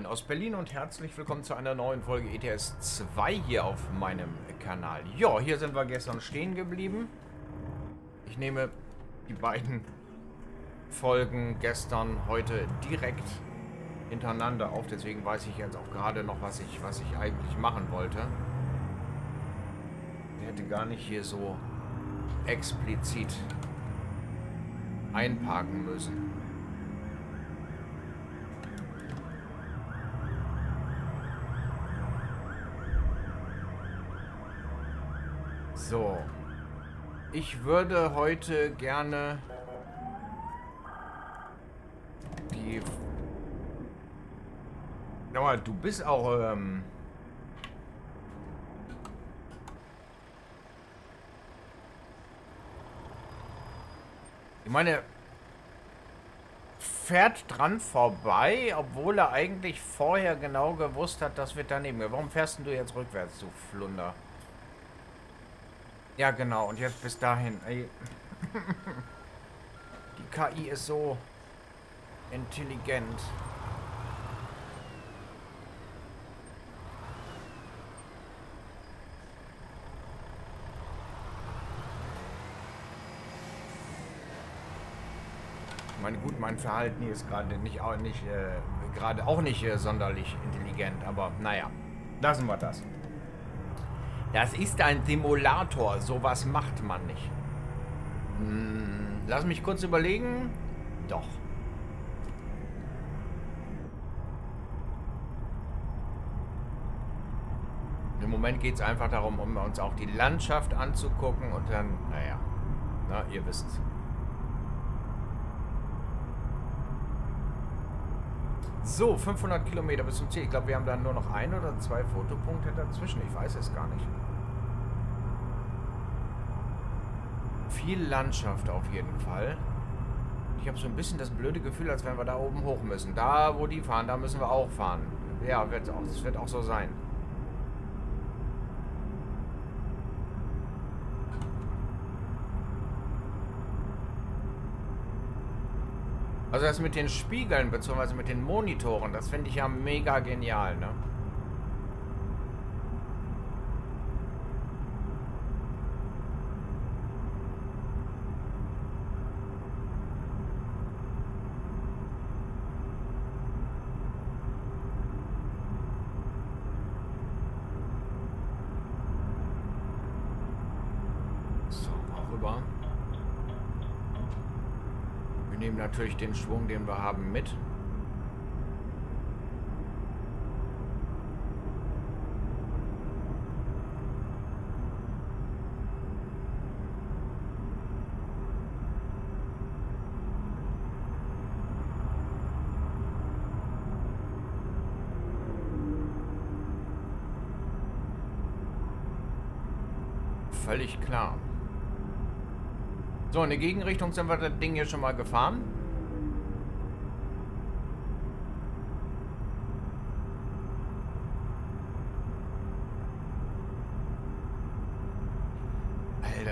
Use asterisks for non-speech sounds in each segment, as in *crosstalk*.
Moin aus Berlin und herzlich willkommen zu einer neuen Folge ETS 2 hier auf meinem Kanal. Ja, hier sind wir gestern stehen geblieben. Ich nehme die beiden Folgen gestern, heute direkt hintereinander auf. Deswegen weiß ich jetzt auch gerade noch, was ich, was ich eigentlich machen wollte. Ich hätte gar nicht hier so explizit einparken müssen. So. Ich würde heute gerne die... Aber du bist auch... Ähm ich meine, fährt dran vorbei, obwohl er eigentlich vorher genau gewusst hat, dass wir daneben. Warum fährst du jetzt rückwärts, du Flunder? Ja, genau. Und jetzt bis dahin. Ey. Die KI ist so intelligent. Meine, gut, mein Verhalten hier ist gerade nicht, auch nicht, äh, gerade auch nicht äh, sonderlich intelligent, aber naja, lassen wir das. Das ist ein Simulator. Sowas macht man nicht. Hm, lass mich kurz überlegen. Doch. Im Moment geht es einfach darum, um uns auch die Landschaft anzugucken und dann, naja, na, ihr wisst. So, 500 Kilometer bis zum Ziel. Ich glaube, wir haben dann nur noch ein oder zwei Fotopunkte dazwischen. Ich weiß es gar nicht. Viel Landschaft auf jeden Fall. Ich habe so ein bisschen das blöde Gefühl, als wenn wir da oben hoch müssen. Da, wo die fahren, da müssen wir auch fahren. Ja, wird auch, das wird auch so sein. Also das mit den Spiegeln, beziehungsweise mit den Monitoren, das finde ich ja mega genial, ne? Natürlich den Schwung, den wir haben, mit. Völlig klar. So, in der Gegenrichtung sind wir das Ding hier schon mal gefahren.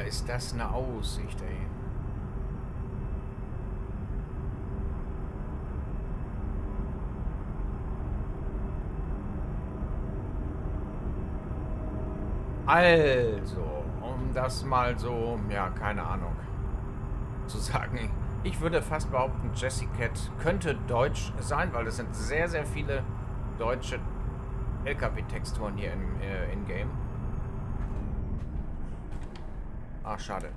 Ist das eine Aussicht, ey. Also, um das mal so, ja, keine Ahnung zu sagen. Ich würde fast behaupten, Jessie Cat könnte deutsch sein, weil es sind sehr, sehr viele deutsche LKW-Texturen hier im äh, in-Game. Ach, schade.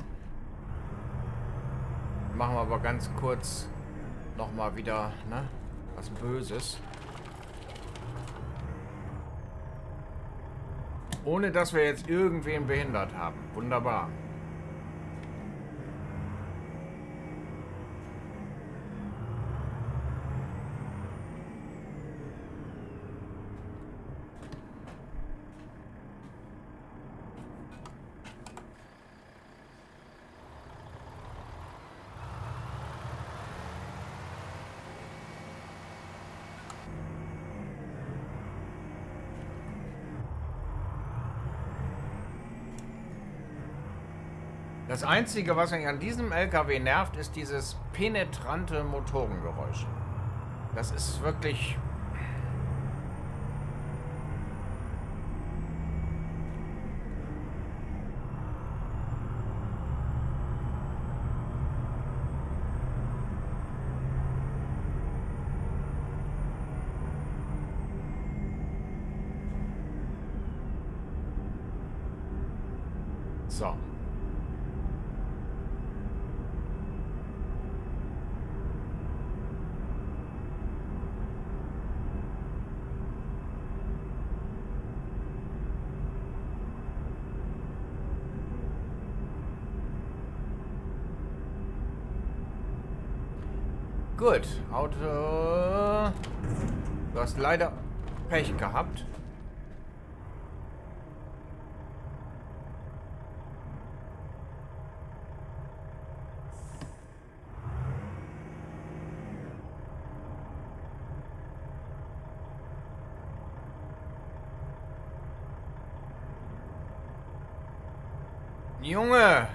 Machen wir aber ganz kurz nochmal wieder, ne? Was Böses. Ohne dass wir jetzt irgendwen behindert haben. Wunderbar. Das Einzige, was mich an diesem LKW nervt, ist dieses penetrante Motorengeräusch. Das ist wirklich... So. Gut, Auto. Du hast leider Pech gehabt. Junge!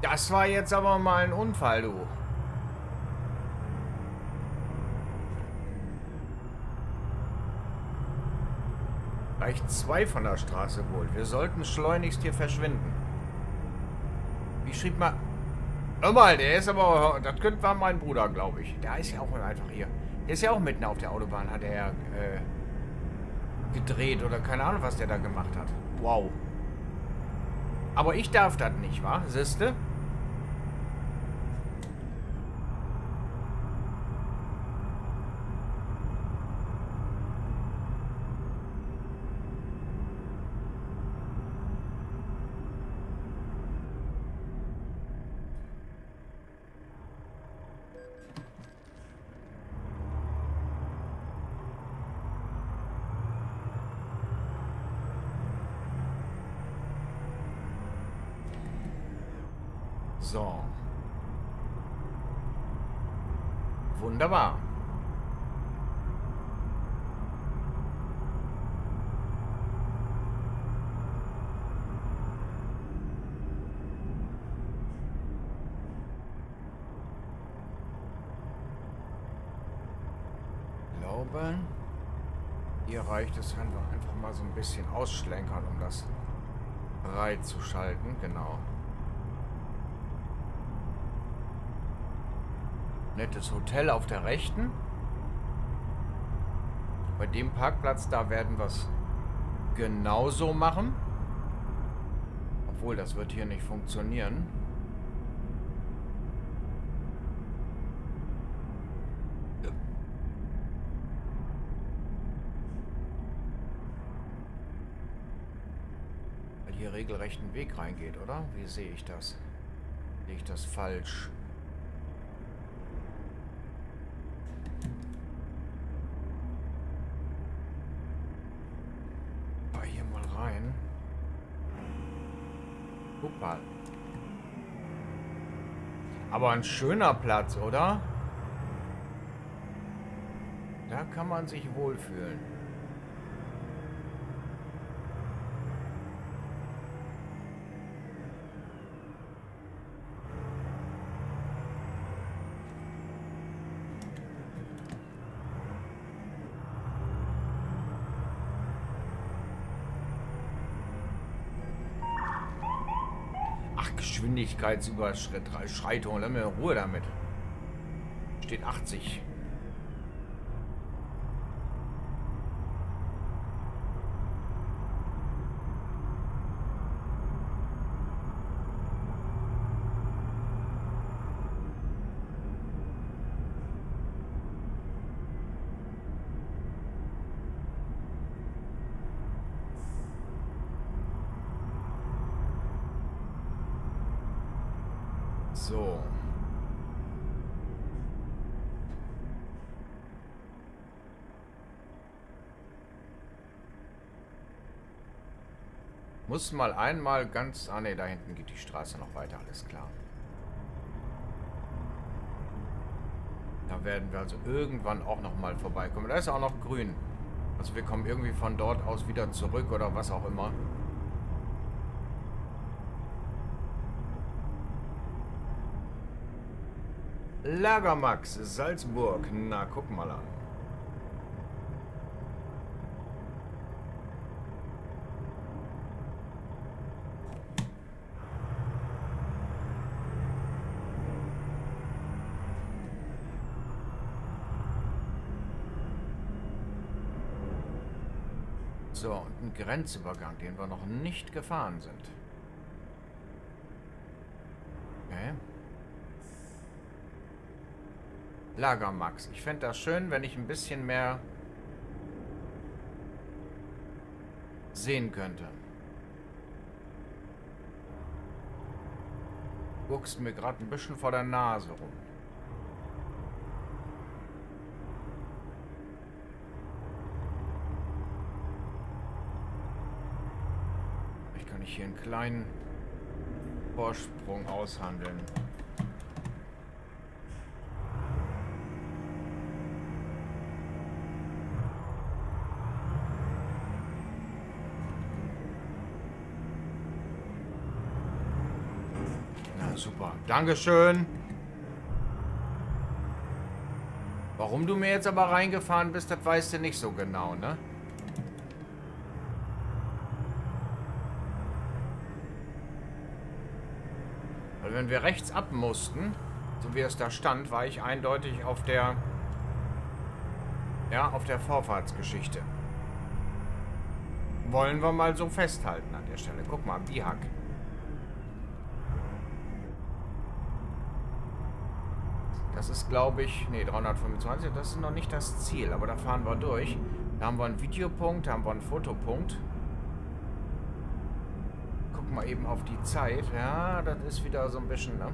Das war jetzt aber mal ein Unfall, du. Reicht zwei von der Straße wohl. Wir sollten schleunigst hier verschwinden. Wie schrieb man... Hör mal, der ist aber... Das könnte war mein Bruder, glaube ich. Der ist ja auch einfach hier. Der ist ja auch mitten auf der Autobahn, hat er äh, gedreht oder keine Ahnung, was der da gemacht hat. Wow. Aber ich darf das nicht, wa? Siehste? So. Wunderbar. Glaube, hier reicht es, wenn wir einfach mal so ein bisschen ausschlenkern, um das breit zu schalten. Genau. Nettes Hotel auf der rechten. Bei dem Parkplatz da werden wir es genauso machen. Obwohl, das wird hier nicht funktionieren. Weil hier regelrecht ein Weg reingeht, oder? Wie sehe ich das? Sehe ich das falsch? Guck mal. Aber ein schöner Platz, oder? Da kann man sich wohlfühlen. Geschwindigkeitsüberschreitung. Lass mir in Ruhe damit. Steht 80. So. Muss mal einmal ganz... Ah ne, da hinten geht die Straße noch weiter, alles klar. Da werden wir also irgendwann auch noch mal vorbeikommen. Da ist auch noch grün. Also wir kommen irgendwie von dort aus wieder zurück oder was auch immer. Lagermax, Salzburg. Na, guck mal an. So, und ein Grenzübergang, den wir noch nicht gefahren sind. Okay. Lagermax. Ich fände das schön, wenn ich ein bisschen mehr sehen könnte. Guckst mir gerade ein bisschen vor der Nase rum. Ich kann ich hier einen kleinen Vorsprung aushandeln. super. Dankeschön. Warum du mir jetzt aber reingefahren bist, das weißt du nicht so genau, ne? Wenn wir rechts ab mussten, so wie es da stand, war ich eindeutig auf der... Ja, auf der Vorfahrtsgeschichte. Wollen wir mal so festhalten an der Stelle. Guck mal, Bihak. Das ist, glaube ich, nee, 325, das ist noch nicht das Ziel, aber da fahren wir durch. Da haben wir einen Videopunkt, da haben wir einen Fotopunkt. Wir eben auf die Zeit. Ja, das ist wieder so ein bisschen, ne?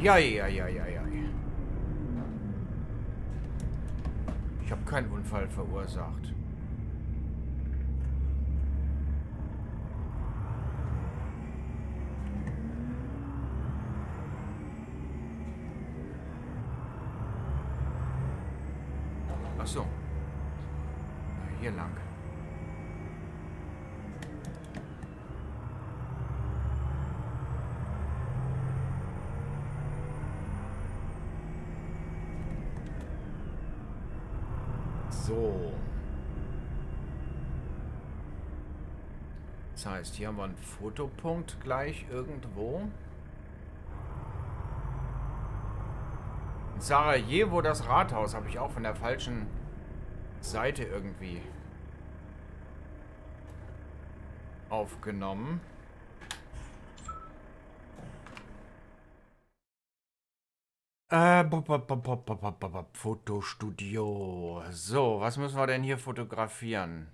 Ja, ja, ja, ja, ja. Ich habe keinen Unfall verursacht. so. Hier lang. So. Das heißt, hier haben wir einen Fotopunkt gleich irgendwo. In Sarajevo das Rathaus habe ich auch von der falschen Seite irgendwie aufgenommen. Äh, Fotostudio. So, was müssen wir denn hier fotografieren?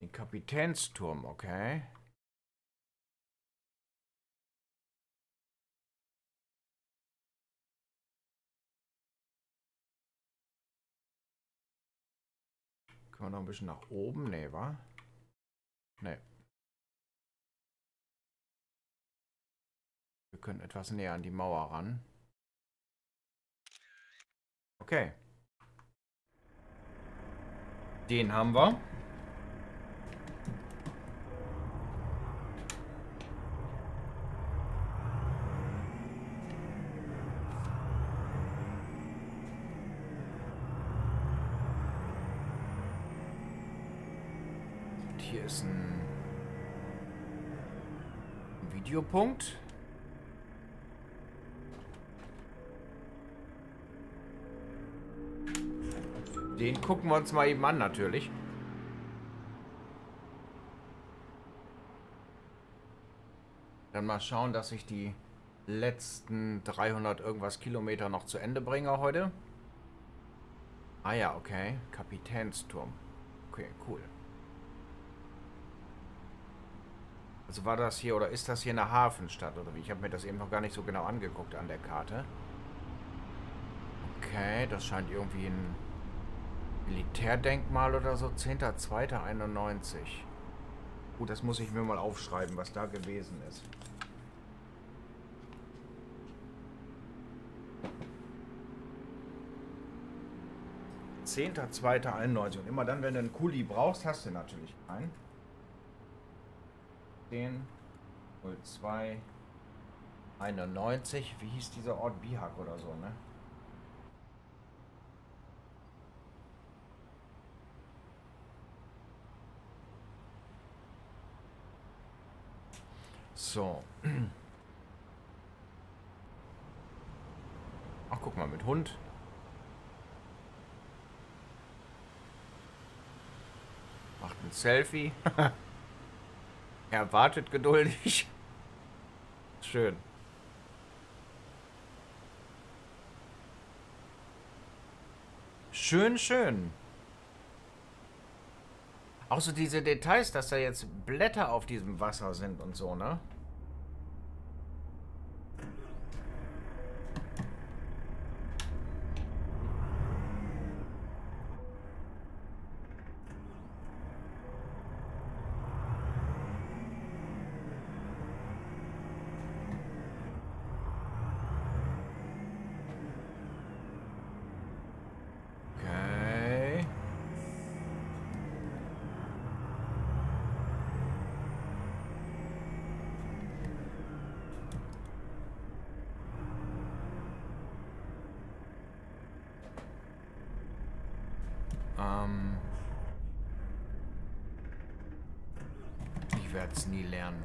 Den Kapitänsturm, okay. Können wir noch ein bisschen nach oben? Nee, wa? Nee. Können etwas näher an die Mauer ran. Okay. Den haben wir. hier ist ein Videopunkt. Gucken wir uns mal eben an, natürlich. Dann mal schauen, dass ich die letzten 300 irgendwas Kilometer noch zu Ende bringe heute. Ah ja, okay. Kapitänsturm. Okay, cool. Also war das hier oder ist das hier eine Hafenstadt oder wie? Ich habe mir das eben noch gar nicht so genau angeguckt an der Karte. Okay, das scheint irgendwie ein Militärdenkmal oder so. 10.02.91. Gut, das muss ich mir mal aufschreiben, was da gewesen ist. Zehnter, zweiter. Und immer dann, wenn du einen Kuli brauchst, hast du natürlich einen. 10, 02, 91. Wie hieß dieser Ort? Bihak oder so, ne? So. Ach, guck mal, mit Hund. Macht ein Selfie. *laughs* er wartet geduldig. Schön. Schön, schön. Auch so diese Details, dass da jetzt Blätter auf diesem Wasser sind und so, ne? Werde es nie lernen.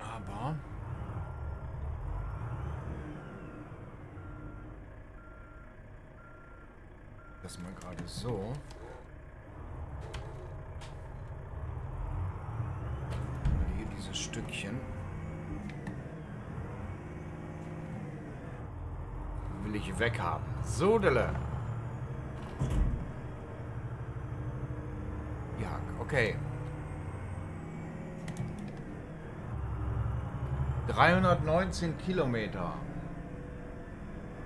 Aber... Das mal gerade so. Hier dieses Stückchen. will ich weghaben. So, Dille. Ja, okay. 319 Kilometer.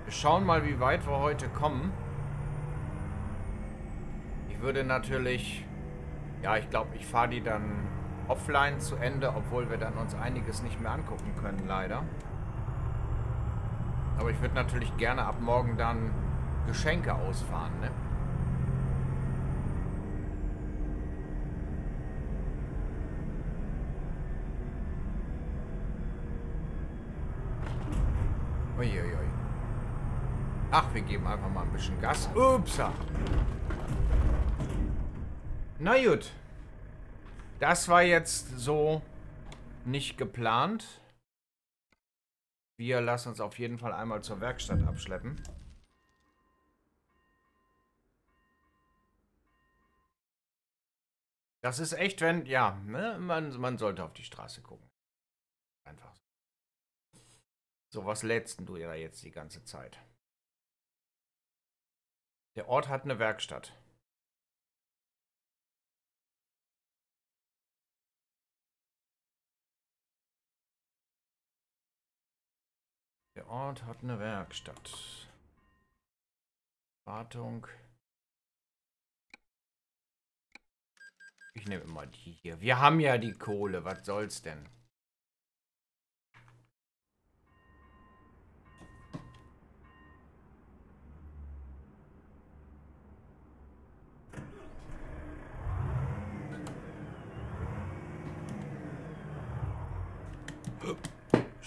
Wir schauen mal, wie weit wir heute kommen. Ich würde natürlich... Ja, ich glaube, ich fahre die dann offline zu Ende, obwohl wir dann uns einiges nicht mehr angucken können, leider. Aber ich würde natürlich gerne ab morgen dann Geschenke ausfahren, ne? Uiuiui. Ach, wir geben einfach mal ein bisschen Gas. Upsa. Na gut. Das war jetzt so nicht geplant. Wir lassen uns auf jeden Fall einmal zur Werkstatt abschleppen. Das ist echt, wenn, ja, ne, man, man sollte auf die Straße gucken. Einfach so. So, was lädst du da jetzt die ganze Zeit? Der Ort hat eine Werkstatt. Der Ort hat eine Werkstatt. Wartung. Ich nehme immer die hier. Wir haben ja die Kohle. Was soll's denn?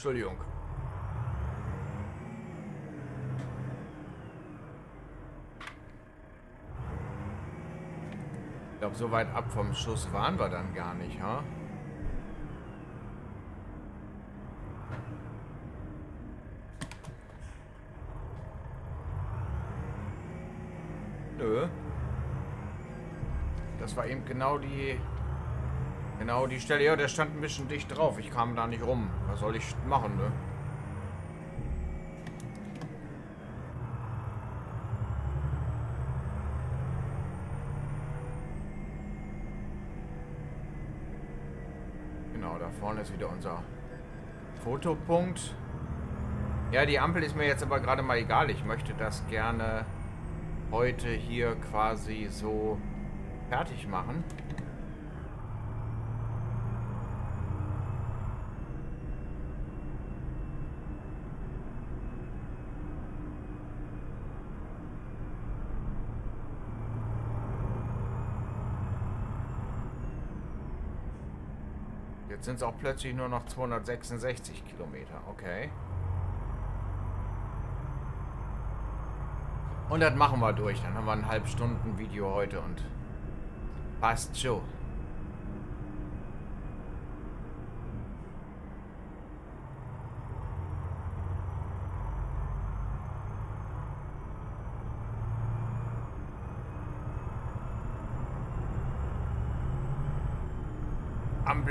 Entschuldigung. Ich glaube, so weit ab vom Schuss waren wir dann gar nicht, ha? Nö. Das war eben genau die... Genau die Stelle. Ja, der stand ein bisschen dicht drauf. Ich kam da nicht rum. Was soll ich machen, ne? vorne ist wieder unser Fotopunkt. Ja, die Ampel ist mir jetzt aber gerade mal egal. Ich möchte das gerne heute hier quasi so fertig machen. Jetzt sind es auch plötzlich nur noch 266 Kilometer. Okay. Und das machen wir durch. Dann haben wir ein halb Stunden Video heute und passt schon.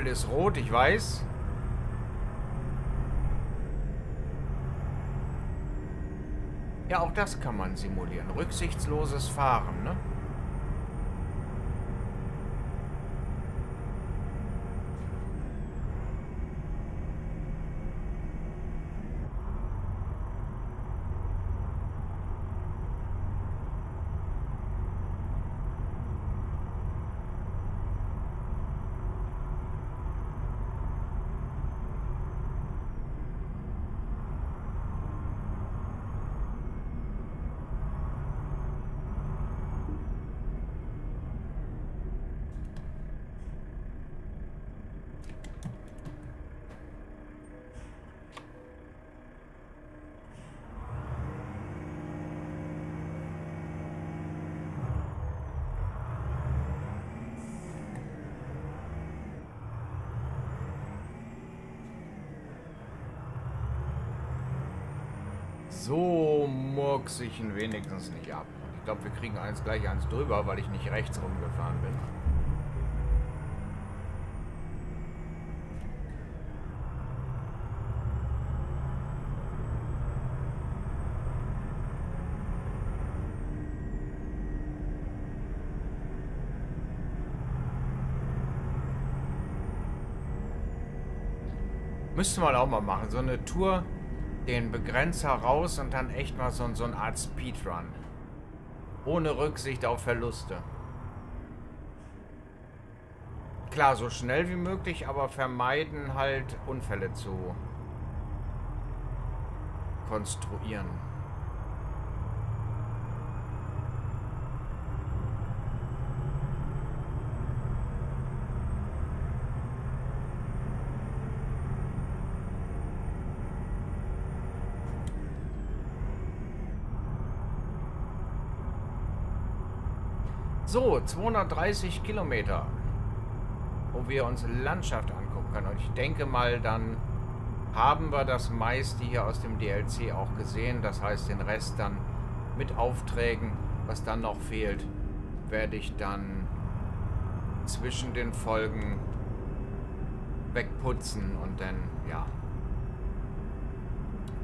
Ampel ist rot, ich weiß. Ja, auch das kann man simulieren. Rücksichtsloses Fahren, ne? So murks ich ihn wenigstens nicht ab. Ich glaube, wir kriegen eins gleich eins drüber, weil ich nicht rechts rumgefahren bin. Müsste man auch mal machen. So eine Tour den Begrenzer raus und dann echt mal so, so eine Art Speedrun. Ohne Rücksicht auf Verluste. Klar, so schnell wie möglich, aber vermeiden halt Unfälle zu konstruieren. So, 230 Kilometer, wo wir uns Landschaft angucken können. Und ich denke mal, dann haben wir das meiste hier aus dem DLC auch gesehen. Das heißt, den Rest dann mit Aufträgen, was dann noch fehlt, werde ich dann zwischen den Folgen wegputzen und dann, ja,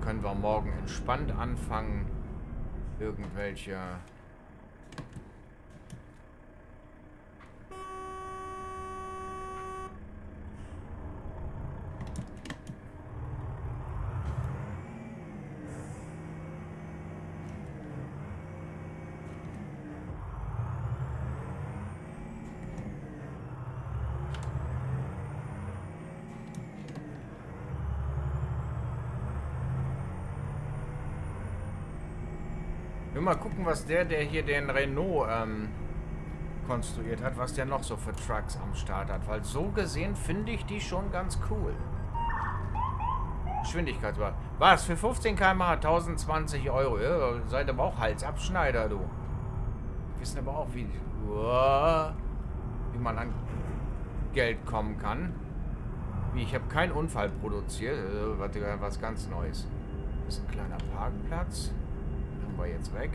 können wir morgen entspannt anfangen, irgendwelche mal gucken, was der, der hier den Renault ähm, konstruiert hat, was der noch so für Trucks am Start hat. Weil so gesehen finde ich die schon ganz cool. Geschwindigkeitswahl. Was? Für 15 km/h 1020 Euro. Ja, seid aber auch Halsabschneider, du. Wissen aber auch, wie, wie man an Geld kommen kann. Wie, ich habe keinen Unfall produziert. Äh, was ganz Neues. Das ist ein kleiner Parkplatz wir jetzt weg.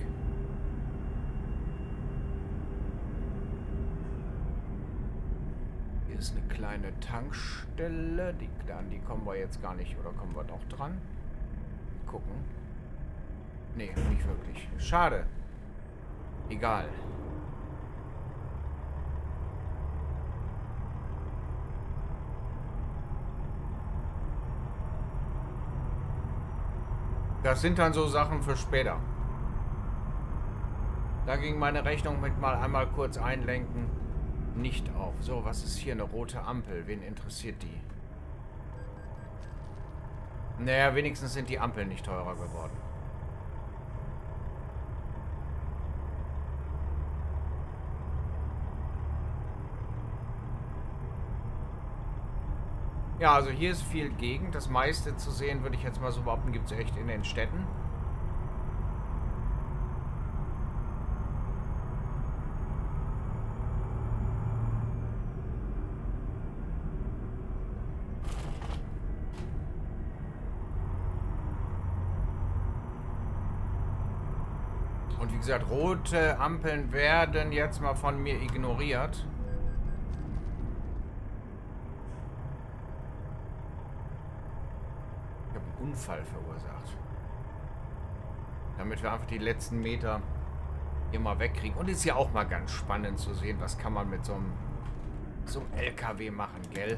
Hier ist eine kleine Tankstelle. Die, an die kommen wir jetzt gar nicht. Oder kommen wir doch dran? Gucken. Nee, nicht wirklich. Schade. Egal. Das sind dann so Sachen für später. Da ging meine Rechnung mit mal einmal kurz einlenken nicht auf. So, was ist hier? Eine rote Ampel. Wen interessiert die? Naja, wenigstens sind die Ampeln nicht teurer geworden. Ja, also hier ist viel Gegend. Das meiste zu sehen, würde ich jetzt mal so behaupten, gibt es echt in den Städten. sie rote Ampeln werden jetzt mal von mir ignoriert. Ich habe einen Unfall verursacht. Damit wir einfach die letzten Meter hier mal wegkriegen. Und ist ja auch mal ganz spannend zu sehen, was kann man mit so einem, so einem LKW machen, gell?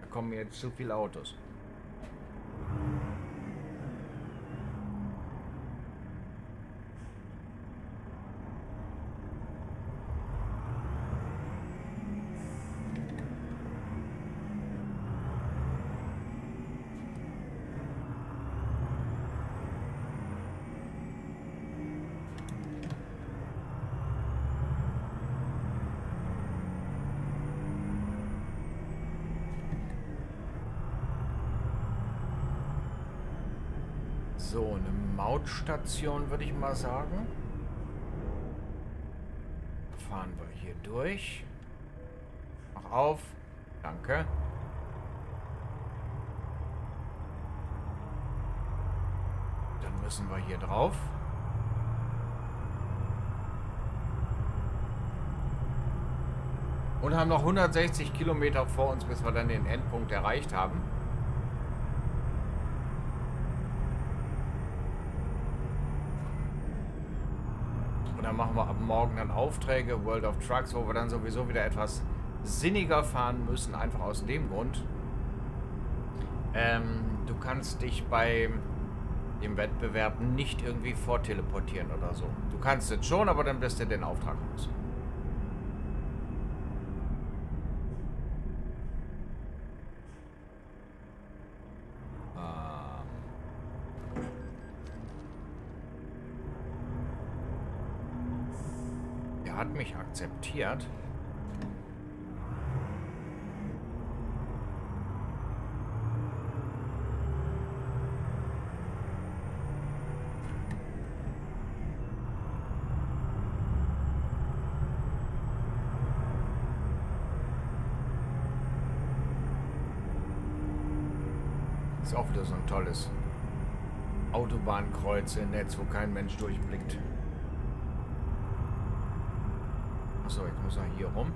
Da kommen jetzt zu viele Autos. So, eine Mautstation würde ich mal sagen. Fahren wir hier durch. Mach auf. Danke. Dann müssen wir hier drauf. Und haben noch 160 Kilometer vor uns, bis wir dann den Endpunkt erreicht haben. dann machen wir ab morgen dann Aufträge, World of Trucks, wo wir dann sowieso wieder etwas sinniger fahren müssen, einfach aus dem Grund. Ähm, du kannst dich bei dem Wettbewerb nicht irgendwie vorteleportieren oder so. Du kannst es schon, aber dann bist du den Auftrag los. Hat mich akzeptiert. Ist auch wieder so ein tolles Autobahnkreuz im Netz, wo kein Mensch durchblickt. Achso, ich muss ja hier rum.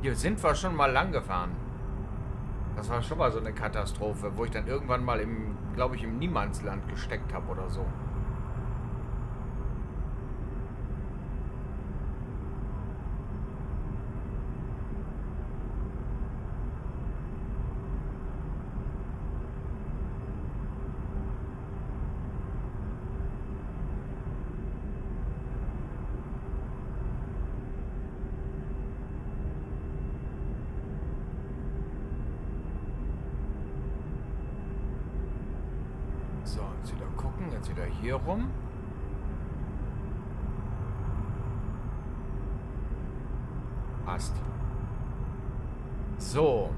Hier sind wir schon mal lang gefahren. Das war schon mal so eine Katastrophe, wo ich dann irgendwann mal im, glaube ich, im Niemandsland gesteckt habe oder so. jetzt wieder hier rum. Passt. So.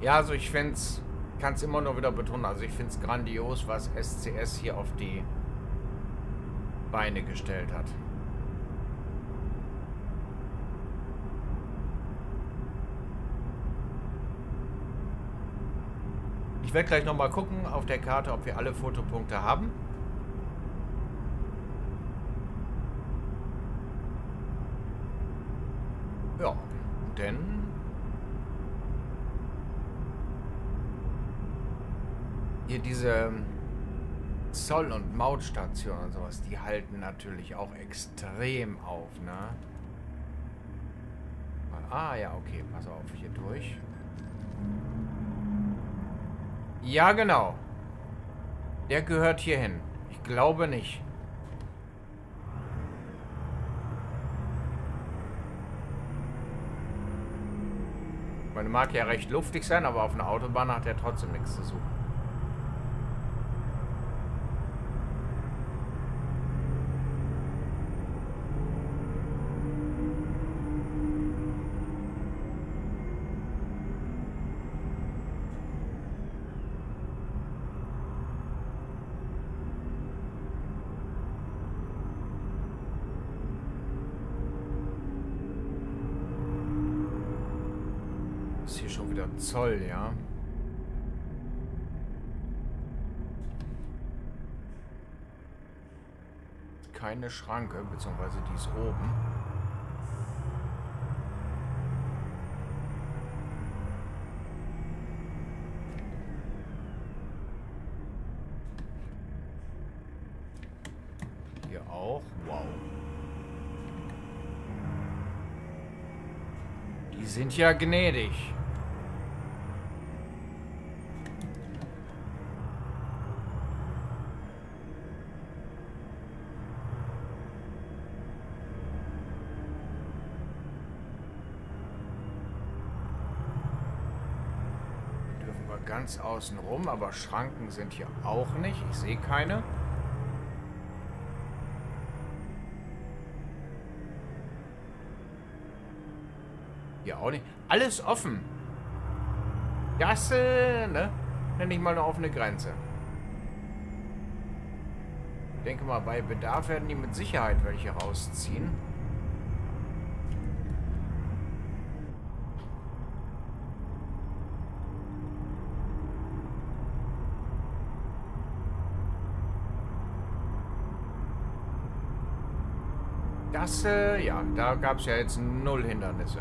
Ja, also ich finde es, kann es immer nur wieder betonen, also ich finde es grandios, was SCS hier auf die Beine gestellt hat. Ich werde gleich nochmal gucken auf der Karte, ob wir alle Fotopunkte haben. Ja, denn... Hier diese Zoll- und Mautstationen und sowas, die halten natürlich auch extrem auf, ne? Ah, ja, okay, pass auf, hier durch. Ja, genau. Der gehört hier hin. Ich glaube nicht. Meine mag ja recht luftig sein, aber auf einer Autobahn hat er trotzdem nichts zu suchen. Zoll, ja. keine Schranke, beziehungsweise die ist oben. Hier auch. Wow. Die sind ja gnädig. Ganz außen rum, aber Schranken sind hier auch nicht. Ich sehe keine. Hier auch nicht. Alles offen. Gasse, ne? Nenne ich mal eine offene Grenze. Ich denke mal, bei Bedarf werden die mit Sicherheit welche rausziehen. Äh, ja, da gab es ja jetzt null Hindernisse.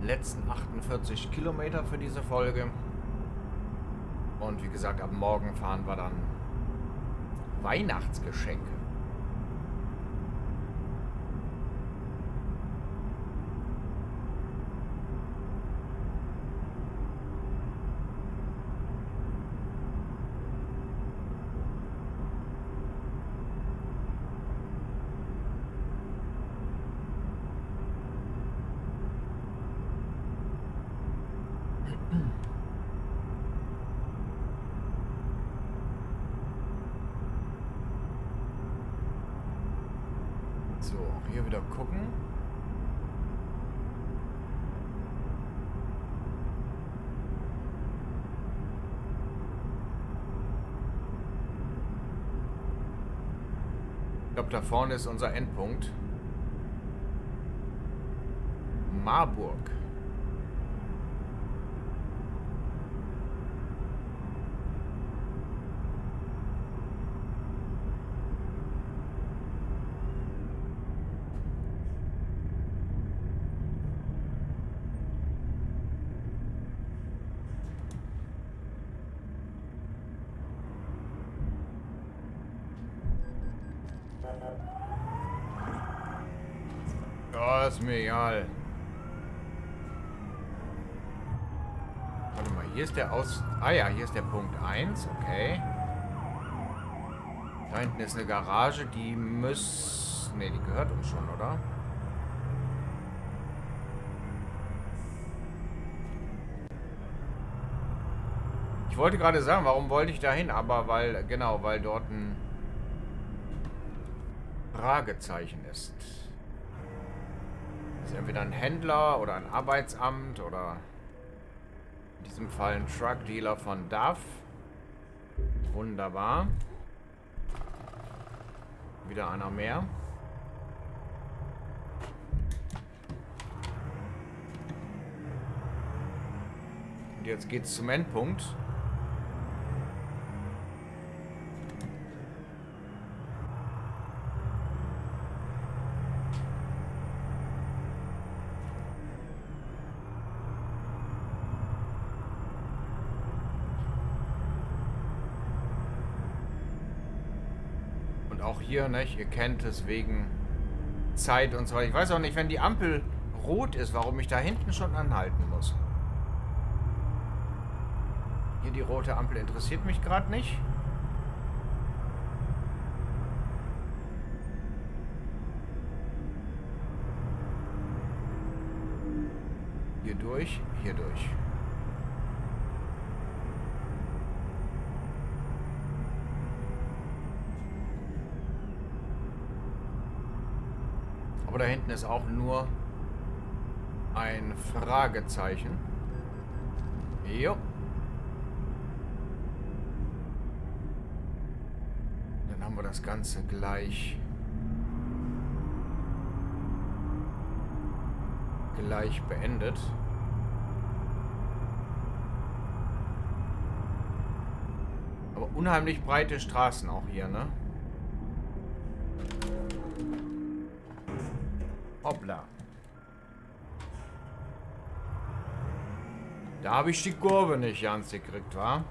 letzten 48 Kilometer für diese Folge. Und wie gesagt, ab morgen fahren wir dann Weihnachtsgeschenke. So, hier wieder gucken. Ich glaube, da vorne ist unser Endpunkt. Marburg. Ja, egal. Warte mal, hier ist der Aus... Ah ja, hier ist der Punkt 1, okay. Da hinten ist eine Garage, die muss... Ne, die gehört uns schon, oder? Ich wollte gerade sagen, warum wollte ich da hin? Aber weil, genau, weil dort ein Fragezeichen ist. Das ist entweder ein Händler oder ein Arbeitsamt oder in diesem Fall ein Truck Dealer von DAF. Wunderbar. Wieder einer mehr. Und jetzt geht's zum Endpunkt. Und auch hier, ne, ihr kennt es wegen Zeit und so weiter. Ich weiß auch nicht, wenn die Ampel rot ist, warum ich da hinten schon anhalten muss. Hier die rote Ampel interessiert mich gerade nicht. Hier durch, hier durch. Aber da hinten ist auch nur ein Fragezeichen. Jo. wir das Ganze gleich gleich beendet. Aber unheimlich breite Straßen auch hier, ne? Hoppla. Da habe ich die Kurve nicht ganz gekriegt, wa?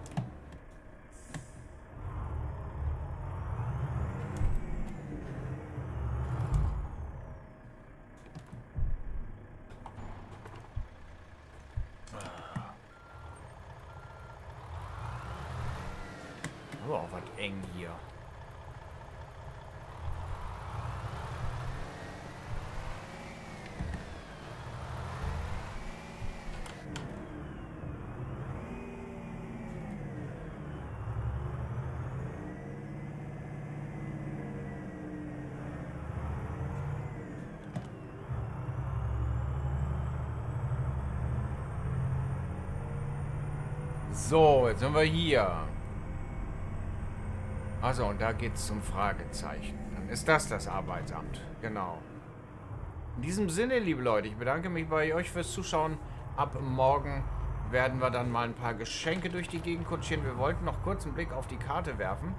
Aber auch was eng hier. So, jetzt sind wir hier. Also, und da geht es zum Fragezeichen. Dann ist das das Arbeitsamt. Genau. In diesem Sinne, liebe Leute, ich bedanke mich bei euch fürs Zuschauen. Ab morgen werden wir dann mal ein paar Geschenke durch die Gegend kutschieren. Wir wollten noch kurz einen Blick auf die Karte werfen.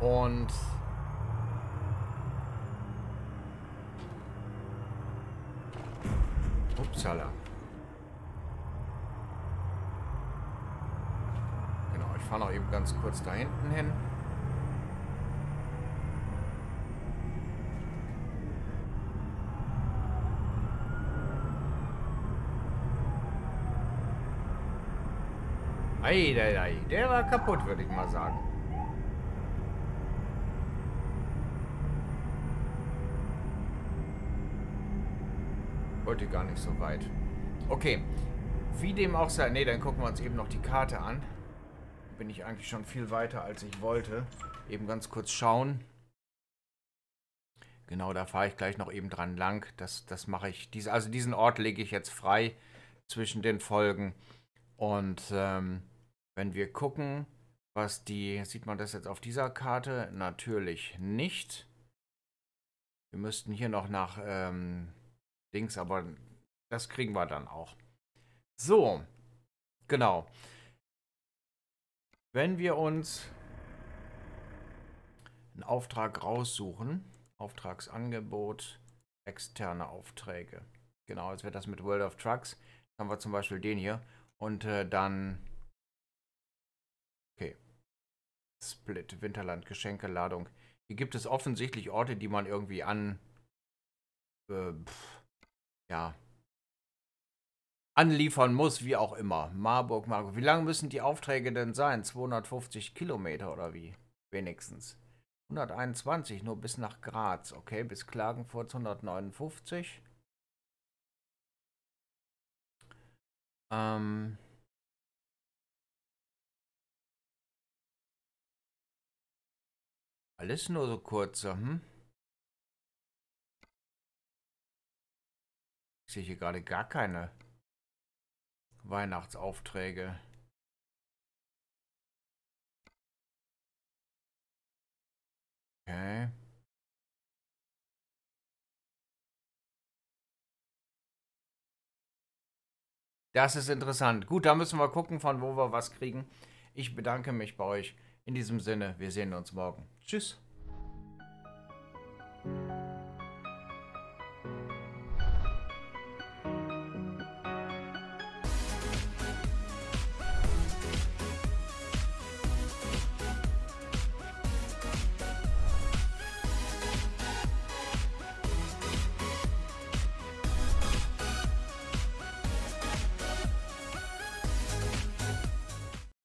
Und... Upsala. Fahre noch eben ganz kurz da hinten hin. Eieiei, der war kaputt, würde ich mal sagen. Wollte gar nicht so weit. Okay. Wie dem auch sei. Ne, dann gucken wir uns eben noch die Karte an bin ich eigentlich schon viel weiter, als ich wollte. Eben ganz kurz schauen. Genau, da fahre ich gleich noch eben dran lang. Das, das mache ich. Dies, also diesen Ort lege ich jetzt frei zwischen den Folgen. Und ähm, wenn wir gucken, was die... Sieht man das jetzt auf dieser Karte? Natürlich nicht. Wir müssten hier noch nach ähm, Dings, aber das kriegen wir dann auch. So, genau. Wenn wir uns einen Auftrag raussuchen, Auftragsangebot, externe Aufträge. Genau, jetzt wird das mit World of Trucks. Dann haben wir zum Beispiel den hier. Und äh, dann... Okay. Split, Winterland, Geschenkeladung. Hier gibt es offensichtlich Orte, die man irgendwie an... Äh, pff, ja, anliefern muss, wie auch immer. Marburg, Marburg. Wie lang müssen die Aufträge denn sein? 250 Kilometer oder wie? Wenigstens. 121 nur bis nach Graz. Okay, bis Klagenfurt 159. Ähm. Alles nur so kurze, hm? Ich sehe hier gerade gar keine Weihnachtsaufträge. Okay. Das ist interessant. Gut, da müssen wir gucken, von wo wir was kriegen. Ich bedanke mich bei euch. In diesem Sinne, wir sehen uns morgen. Tschüss.